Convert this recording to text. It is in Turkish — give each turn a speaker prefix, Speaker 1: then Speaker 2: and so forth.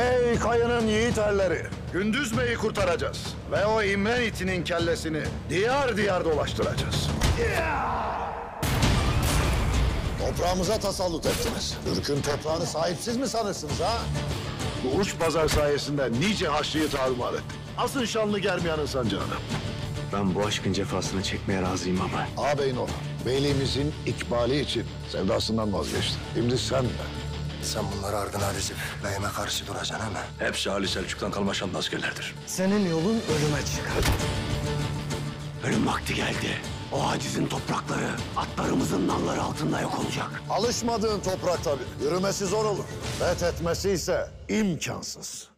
Speaker 1: Ey kayının yiğit erleri! Gündüz Bey'i kurtaracağız. Ve o İmren itinin kellesini diyar diyar dolaştıracağız. Toprağımıza tasallut ettiniz. Türk'ün toprağını sahipsiz mi sanırsınız ha? Bu uç pazar sayesinde nice haçlıyı tarumar ettik. Asın şanlı germiyanın sancağını.
Speaker 2: Ben bu aşkın cefasını çekmeye razıyım ama.
Speaker 1: Ağabeyin o. Beyliğimizin ikbali için sevdasından vazgeçti. Şimdi sen de.
Speaker 3: Sen bunları ardına dizip beyime karşı duracaksın ama.
Speaker 4: Hepsi Ali Selçuk'tan kalma şanlı askerlerdir.
Speaker 3: Senin yolun ölüme çıkar.
Speaker 2: Ölüm vakti geldi. O acizin toprakları atlarımızın nalları altında yok olacak.
Speaker 1: Alışmadığın toprak tabii. Yürümesi zor olur. Fethetmesi ise imkansız.